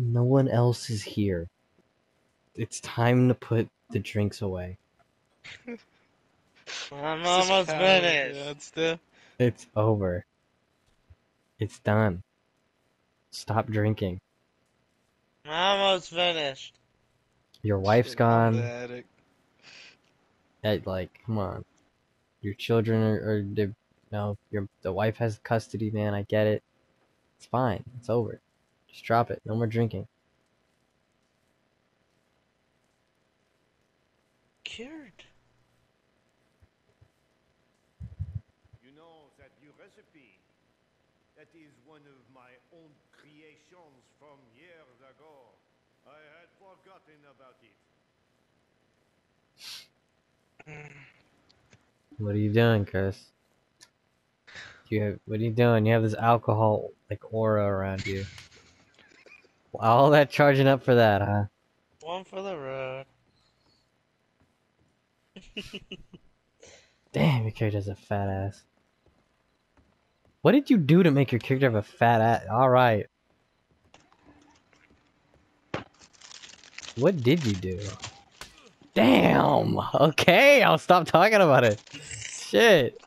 No one else is here. It's time to put the drinks away. I'm almost finished. Yeah, it's the It's over. It's done. Stop drinking. I'm almost finished. Your wife's shit, gone. the attic. Hey, like, come on. Your children are, are they, no, your the wife has custody, man. I get it. It's fine. It's over. Just drop it. No more drinking. Cured. You know that new recipe? That is one of my own creations from years ago. I had forgotten about it. What are you doing, Chris? You have, what are you doing? You have this alcohol like aura around you. All that charging up for that, huh? One for the road. Damn, your character has a fat ass. What did you do to make your character have a fat ass? All right. What did you do? Damn. Okay, I'll stop talking about it. Shit.